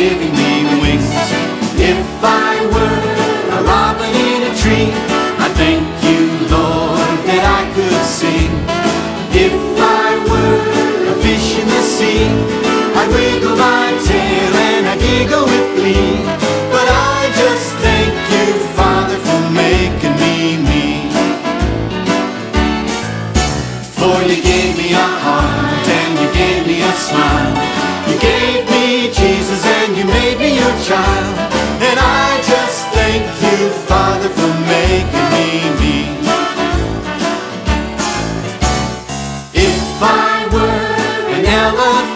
If I were a robin in a tree, I thank you, Lord, that I could sing. If I were a fish in the sea, I'd wiggle my tail and I'd giggle with glee. But I just thank you, Father, for making me me. For you gave me a heart and you gave me a smile. You gave me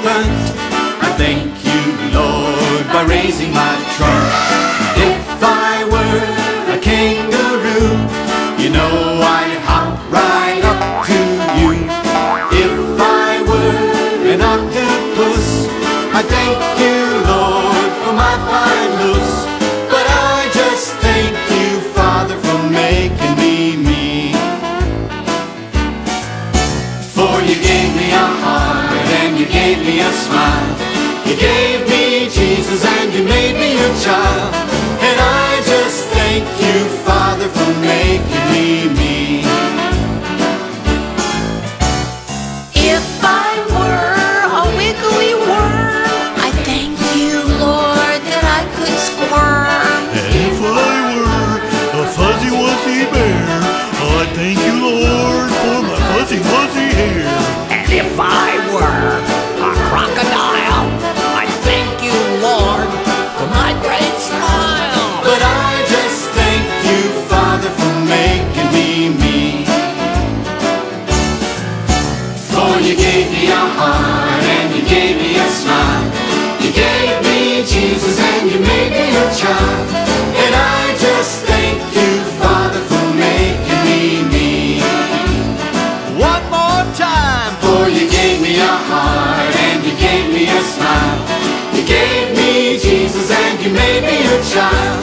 elephant, I thank you, Lord, by raising my trunk. If I were a kangaroo, you know I'd hop right up to you. If I were an octopus, I thank you, Lord, for my fine looks. Smile. You gave For you gave me a heart and you gave me a smile. You gave me Jesus and you made me a child. And I just thank you, Father, for making me me. One more time. For you gave me a heart and you gave me a smile. You gave me Jesus and you made me your child.